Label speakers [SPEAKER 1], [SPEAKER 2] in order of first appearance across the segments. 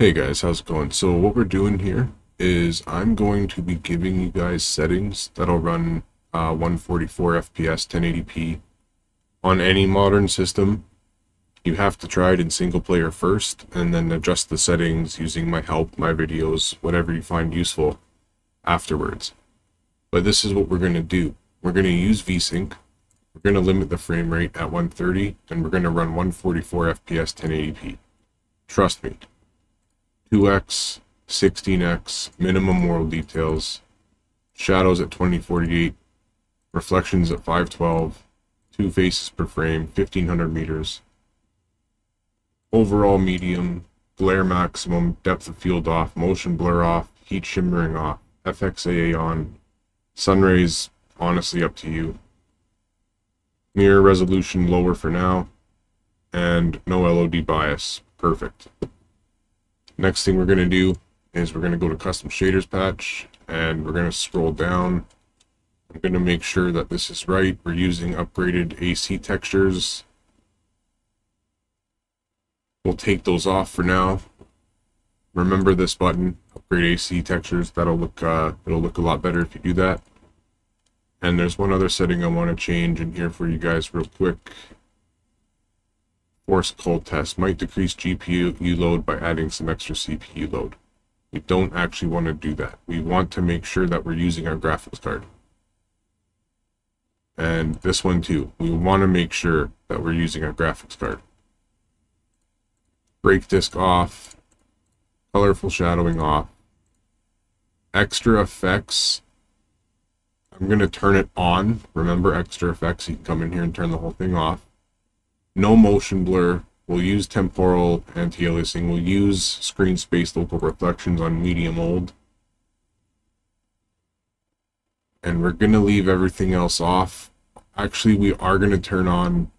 [SPEAKER 1] Hey guys, how's it going? So what we're doing here is I'm going to be giving you guys settings that'll run uh, 144 FPS 1080p on any modern system. You have to try it in single player first and then adjust the settings using my help, my videos, whatever you find useful afterwards. But this is what we're going to do. We're going to use VSync. We're going to limit the frame rate at 130 and we're going to run 144 FPS 1080p. Trust me, 2x, 16x, minimum world details, shadows at 2048, reflections at 512, two faces per frame, 1500 meters, overall medium, glare maximum, depth of field off, motion blur off, heat shimmering off, FXAA on, sun rays honestly up to you, mirror resolution lower for now, and no LOD bias, perfect. Next thing we're going to do is we're going to go to custom shaders patch and we're going to scroll down. I'm going to make sure that this is right. We're using upgraded AC textures. We'll take those off for now. Remember this button, upgrade AC textures. That'll look uh, it'll look a lot better if you do that. And there's one other setting I want to change in here for you guys real quick. Force cold test might decrease GPU load by adding some extra CPU load. We don't actually want to do that. We want to make sure that we're using our graphics card. And this one too. We want to make sure that we're using our graphics card. Brake disc off. Colorful shadowing off. Extra effects. I'm going to turn it on. Remember extra effects. You can come in here and turn the whole thing off no motion blur. We'll use temporal anti-aliasing. We'll use screen space local reflections on medium old. And we're going to leave everything else off. Actually, we are going to turn on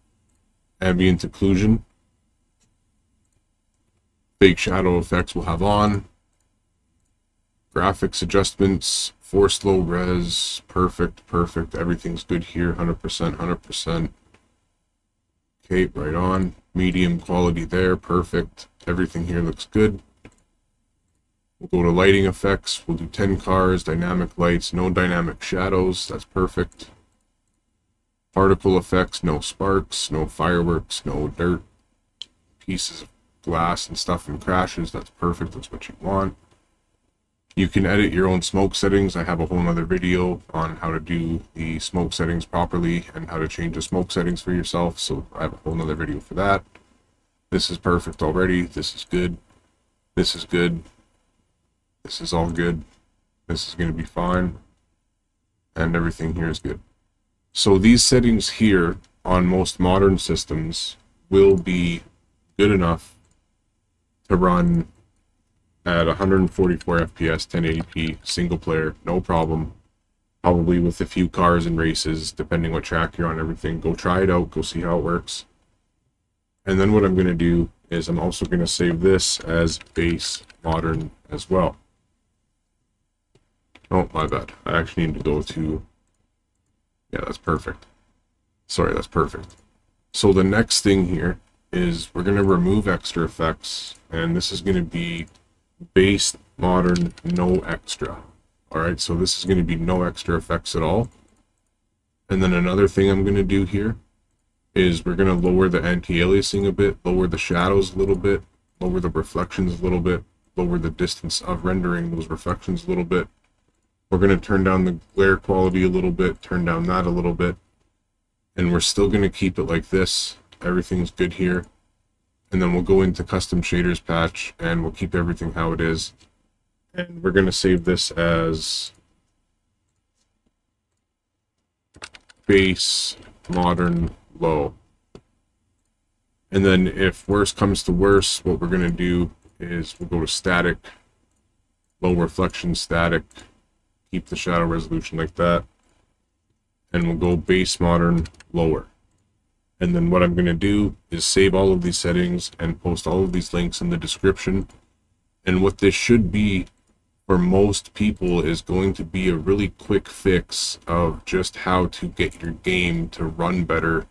[SPEAKER 1] ambient occlusion. Fake shadow effects we'll have on. Graphics adjustments, force low res, perfect, perfect. Everything's good here, 100%, 100%. Right on. Medium quality there, perfect. Everything here looks good. We'll go to lighting effects. We'll do 10 cars, dynamic lights, no dynamic shadows. That's perfect. Particle effects, no sparks, no fireworks, no dirt, pieces of glass and stuff and crashes. That's perfect. That's what you want. You can edit your own smoke settings. I have a whole other video on how to do the smoke settings properly and how to change the smoke settings for yourself. So I have a whole other video for that. This is perfect already. This is good. This is good. This is all good. This is going to be fine. And everything here is good. So these settings here on most modern systems will be good enough to run at 144 FPS, 1080p, single player, no problem. Probably with a few cars and races, depending what track you're on, everything. Go try it out, go see how it works. And then what I'm going to do is I'm also going to save this as base modern as well. Oh, my bad. I actually need to go to... Yeah, that's perfect. Sorry, that's perfect. So the next thing here is we're going to remove extra effects, and this is going to be base modern no extra. All right so this is going to be no extra effects at all. And then another thing i'm going to do here is we're going to lower the anti-aliasing a bit lower the shadows a little bit lower the reflections a little bit lower the distance of rendering those reflections a little bit. We're going to turn down the glare quality a little bit turn down that a little bit. And we're still going to keep it like this. Everything's good here and then we'll go into custom shaders patch and we'll keep everything how it is. And we're going to save this as base modern low. And then if worse comes to worse what we're going to do is we'll go to static low reflection static keep the shadow resolution like that and we'll go base modern lower and then what I'm going to do is save all of these settings and post all of these links in the description. And what this should be for most people is going to be a really quick fix of just how to get your game to run better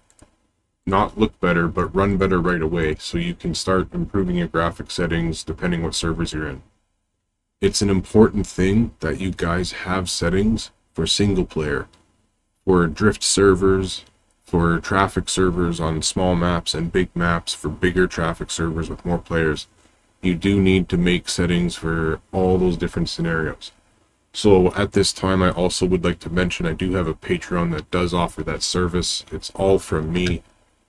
[SPEAKER 1] not look better, but run better right away so you can start improving your graphic settings depending what servers you're in. It's an important thing that you guys have settings for single player, for drift servers, for traffic servers on small maps and big maps, for bigger traffic servers with more players. You do need to make settings for all those different scenarios. So at this time, I also would like to mention I do have a Patreon that does offer that service. It's all from me.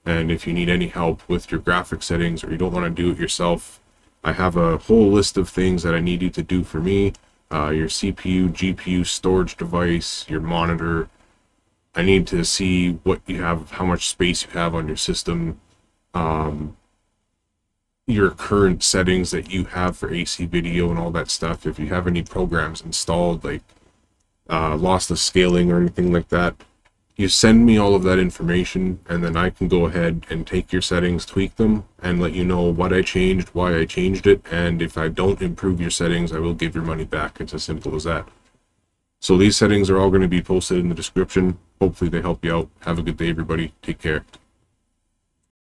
[SPEAKER 1] And if you need any help with your graphic settings or you don't want to do it yourself, I have a whole list of things that I need you to do for me. Uh, your CPU, GPU, storage device, your monitor. I need to see what you have, how much space you have on your system, um, your current settings that you have for AC video and all that stuff. If you have any programs installed, like uh, lossless scaling or anything like that, you send me all of that information and then I can go ahead and take your settings, tweak them, and let you know what I changed, why I changed it, and if I don't improve your settings, I will give your money back. It's as simple as that. So these settings are all going to be posted in the description. Hopefully they help you out. Have a good day, everybody. Take care.